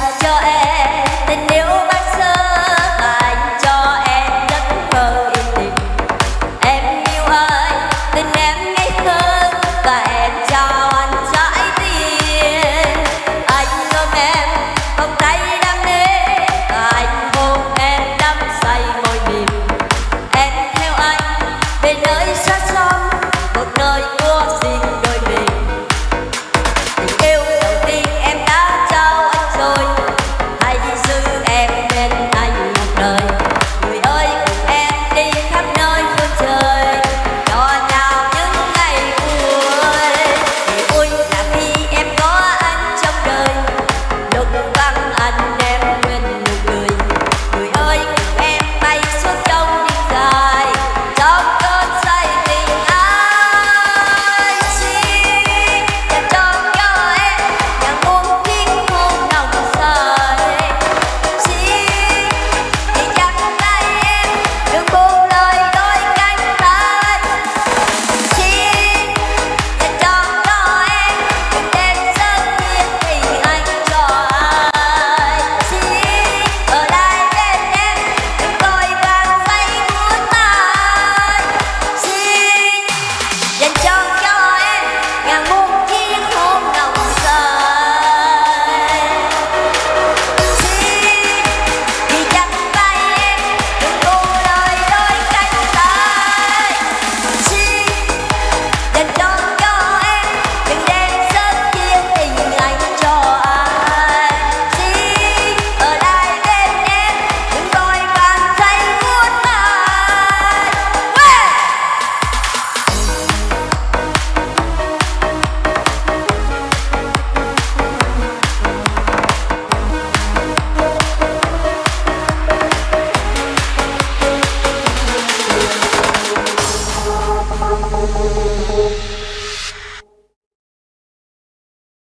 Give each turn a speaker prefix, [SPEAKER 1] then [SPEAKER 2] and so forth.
[SPEAKER 1] 上へ